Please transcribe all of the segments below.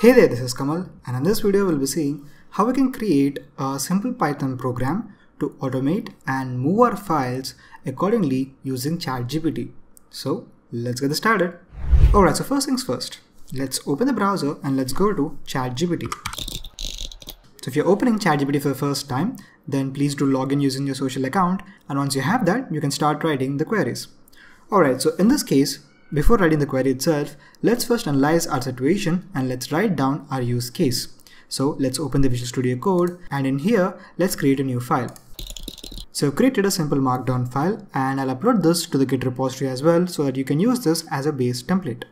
Hey there, this is Kamal and in this video we'll be seeing how we can create a simple Python program to automate and move our files accordingly using ChatGPT. So let's get started. Alright, so first things first, let's open the browser and let's go to ChatGPT. So if you're opening ChatGPT for the first time, then please do log in using your social account and once you have that, you can start writing the queries. Alright, so in this case, before writing the query itself, let's first analyze our situation and let's write down our use case. So let's open the Visual Studio Code and in here, let's create a new file. So I've created a simple markdown file and I'll upload this to the Git repository as well so that you can use this as a base template.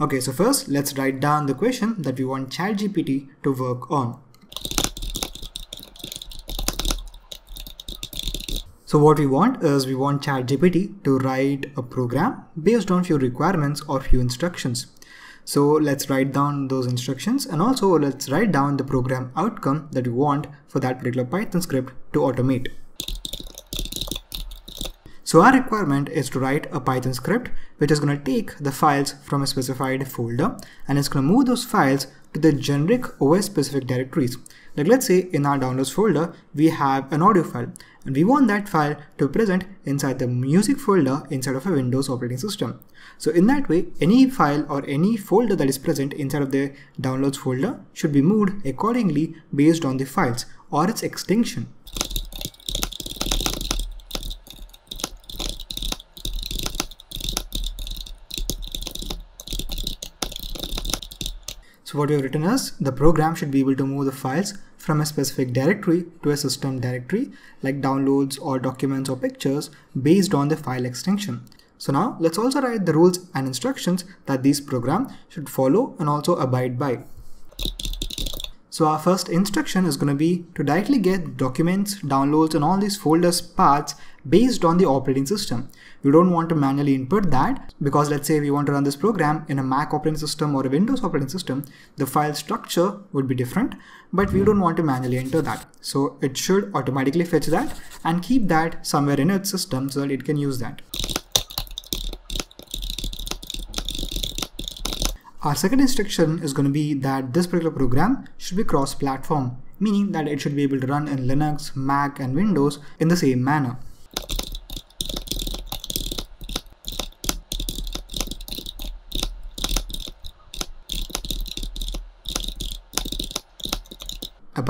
Okay, so first let's write down the question that we want ChatGPT to work on. So what we want is we want ChatGPT to write a program based on few requirements or few instructions. So let's write down those instructions and also let's write down the program outcome that we want for that particular Python script to automate. So our requirement is to write a Python script which is going to take the files from a specified folder and it's going to move those files to the generic OS specific directories. Like let's say in our downloads folder, we have an audio file and we want that file to be present inside the music folder inside of a Windows operating system. So in that way, any file or any folder that is present inside of the downloads folder should be moved accordingly based on the files or its extension. So what we have written is the program should be able to move the files from a specific directory to a system directory like downloads or documents or pictures based on the file extension. So now let's also write the rules and instructions that this program should follow and also abide by. So our first instruction is going to be to directly get documents, downloads and all these folders paths based on the operating system. We don't want to manually input that because let's say we want to run this program in a Mac operating system or a Windows operating system, the file structure would be different, but we don't want to manually enter that. So it should automatically fetch that and keep that somewhere in its system so that it can use that. Our second instruction is going to be that this particular program should be cross-platform, meaning that it should be able to run in Linux, Mac and Windows in the same manner.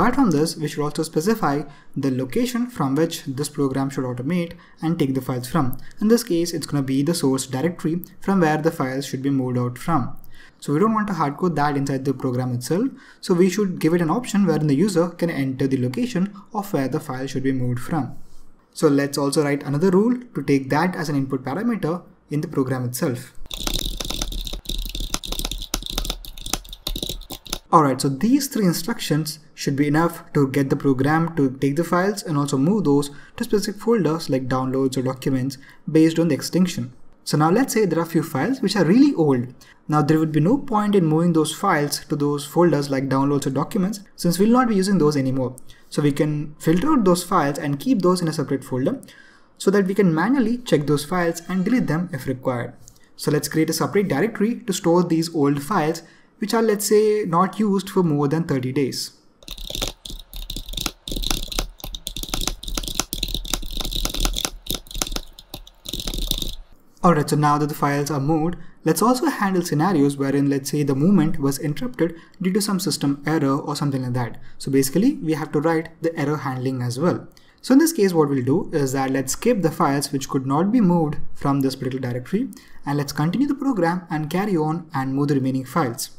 Apart from this, we should also specify the location from which this program should automate and take the files from. In this case, it's going to be the source directory from where the files should be moved out from. So we don't want to hardcode that inside the program itself. So we should give it an option wherein the user can enter the location of where the file should be moved from. So let's also write another rule to take that as an input parameter in the program itself. Alright, so these three instructions should be enough to get the program to take the files and also move those to specific folders like downloads or documents based on the extension. So now let's say there are a few files which are really old. Now there would be no point in moving those files to those folders like downloads or documents since we'll not be using those anymore. So we can filter out those files and keep those in a separate folder so that we can manually check those files and delete them if required. So let's create a separate directory to store these old files which are let's say not used for more than 30 days. Alright, so now that the files are moved, let's also handle scenarios wherein let's say the movement was interrupted due to some system error or something like that. So basically we have to write the error handling as well. So in this case what we'll do is that let's skip the files which could not be moved from this particular directory and let's continue the program and carry on and move the remaining files.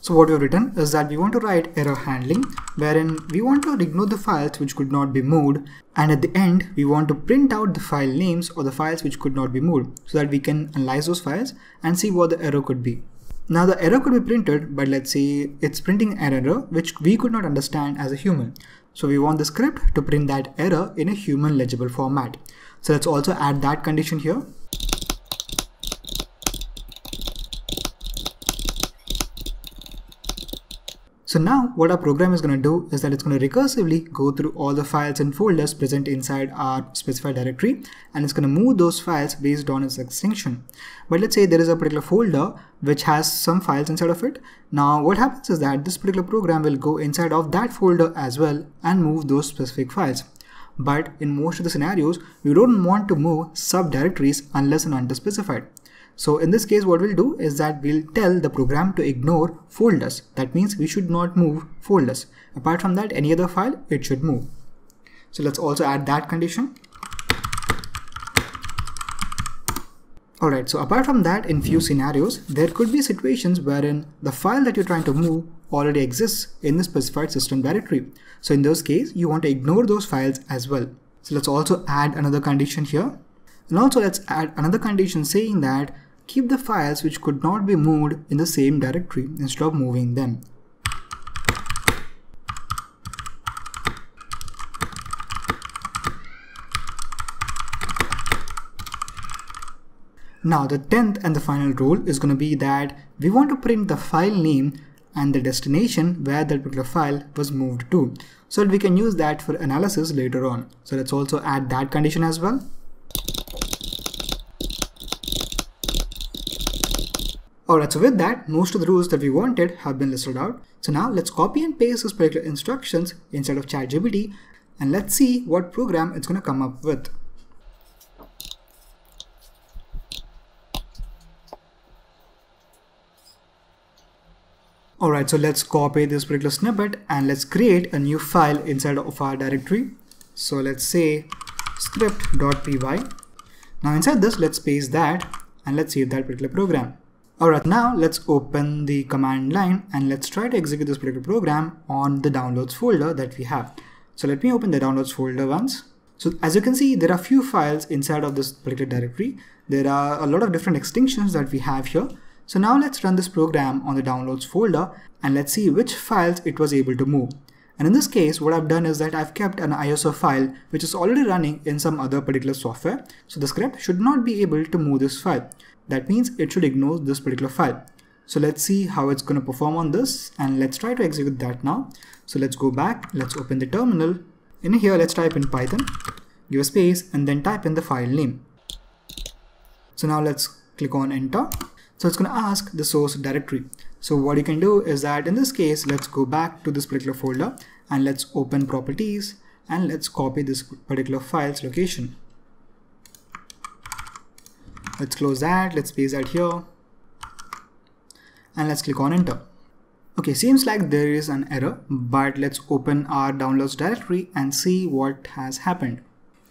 So what we've written is that we want to write error handling wherein we want to ignore the files which could not be moved and at the end we want to print out the file names or the files which could not be moved so that we can analyze those files and see what the error could be. Now the error could be printed but let's say it's printing an error which we could not understand as a human. So we want the script to print that error in a human legible format. So let's also add that condition here So now what our program is going to do is that it's going to recursively go through all the files and folders present inside our specified directory and it's going to move those files based on its extension. But let's say there is a particular folder which has some files inside of it. Now what happens is that this particular program will go inside of that folder as well and move those specific files. But in most of the scenarios, we don't want to move subdirectories unless and until specified. So in this case, what we'll do is that we'll tell the program to ignore folders. That means we should not move folders. Apart from that, any other file, it should move. So let's also add that condition. Alright, so apart from that, in few scenarios, there could be situations wherein the file that you're trying to move already exists in the specified system directory. So in those cases, you want to ignore those files as well. So let's also add another condition here. And also let's add another condition saying that keep the files which could not be moved in the same directory instead of moving them. Now the 10th and the final rule is going to be that we want to print the file name and the destination where that particular file was moved to. So we can use that for analysis later on. So let's also add that condition as well. Alright, so with that, most of the rules that we wanted have been listed out. So now let's copy and paste those particular instructions inside of ChatGPT and let's see what program it's going to come up with. Alright, so let's copy this particular snippet and let's create a new file inside of our directory. So let's say script.py. Now inside this, let's paste that and let's save that particular program. Alright, now let's open the command line and let's try to execute this particular program on the downloads folder that we have. So let me open the downloads folder once. So as you can see, there are few files inside of this particular directory. There are a lot of different extensions that we have here. So now let's run this program on the downloads folder and let's see which files it was able to move. And in this case, what I've done is that I've kept an ISO file which is already running in some other particular software. So the script should not be able to move this file. That means it should ignore this particular file. So let's see how it's going to perform on this and let's try to execute that now. So let's go back, let's open the terminal. In here, let's type in Python, give a space and then type in the file name. So now let's click on enter. So it's going to ask the source directory. So what you can do is that in this case, let's go back to this particular folder and let's open properties and let's copy this particular file's location. Let's close that, let's paste that here and let's click on enter. Okay, seems like there is an error, but let's open our downloads directory and see what has happened.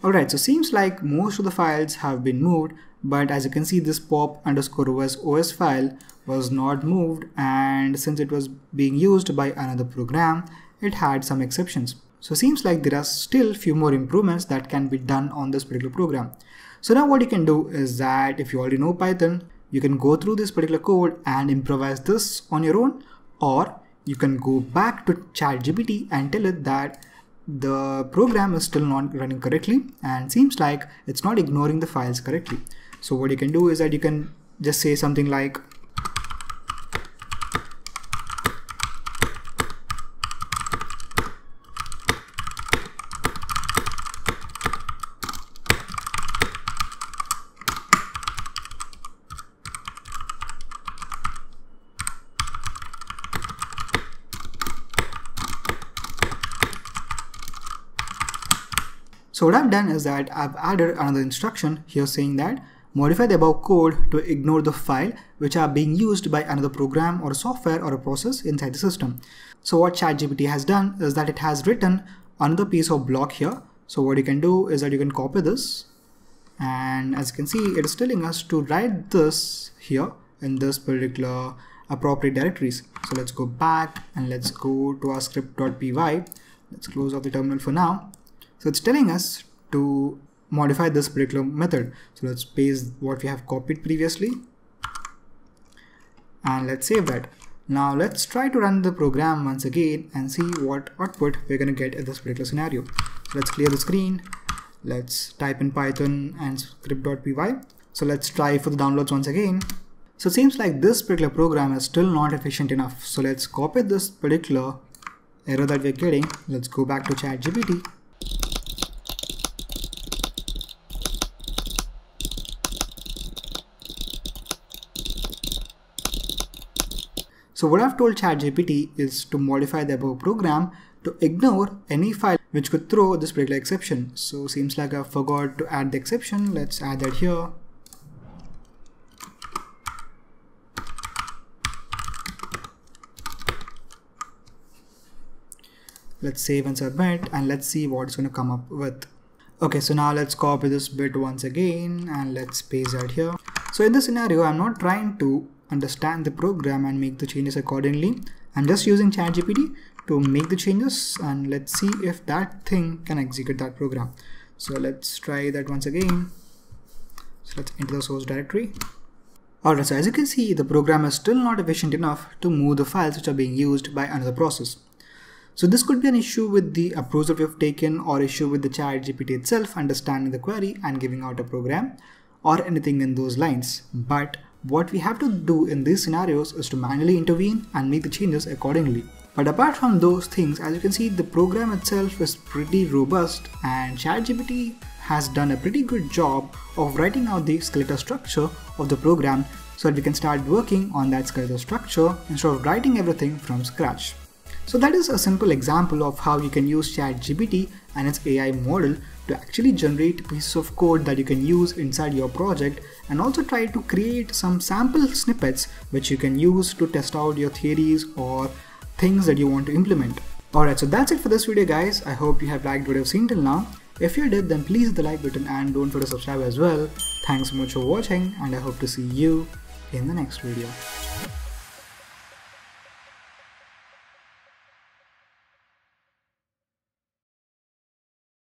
Alright, so seems like most of the files have been moved, but as you can see this pop underscore os iso file was not moved and since it was being used by another program, it had some exceptions. So seems like there are still few more improvements that can be done on this particular program. So now what you can do is that if you already know Python, you can go through this particular code and improvise this on your own or you can go back to ChatGPT and tell it that the program is still not running correctly and seems like it's not ignoring the files correctly. So what you can do is that you can just say something like So what I've done is that I've added another instruction here saying that modify the above code to ignore the file which are being used by another program or software or a process inside the system. So what ChatGPT has done is that it has written another piece of block here. So what you can do is that you can copy this and as you can see it is telling us to write this here in this particular appropriate directories. So let's go back and let's go to our script.py. Let's close off the terminal for now so it's telling us to modify this particular method. So let's paste what we have copied previously and let's save that. Now let's try to run the program once again and see what output we're going to get in this particular scenario. So let's clear the screen. Let's type in Python and script.py. So let's try for the downloads once again. So it seems like this particular program is still not efficient enough. So let's copy this particular error that we're getting. Let's go back to ChatGPT. So what I've told ChatGPT is to modify the above program to ignore any file which could throw this particular exception. So seems like I forgot to add the exception. Let's add that here. let's save and submit and let's see what it's going to come up with okay so now let's copy this bit once again and let's paste that here so in this scenario i'm not trying to understand the program and make the changes accordingly i'm just using ChatGPT to make the changes and let's see if that thing can execute that program so let's try that once again so let's enter the source directory Alright, so as you can see, the program is still not efficient enough to move the files which are being used by another process. So this could be an issue with the approach that we've taken or issue with the chat GPT itself understanding the query and giving out a program or anything in those lines. But what we have to do in these scenarios is to manually intervene and make the changes accordingly. But apart from those things, as you can see, the program itself is pretty robust and ChatGPT has done a pretty good job of writing out the skeletal structure of the program so that we can start working on that skeletal structure instead of writing everything from scratch. So that is a simple example of how you can use ChatGPT and its AI model to actually generate pieces of code that you can use inside your project and also try to create some sample snippets which you can use to test out your theories or things that you want to implement. Alright, so that's it for this video guys. I hope you have liked what you've seen till now. If you did, then please hit the like button and don't forget to subscribe as well. Thanks so much for watching and I hope to see you in the next video.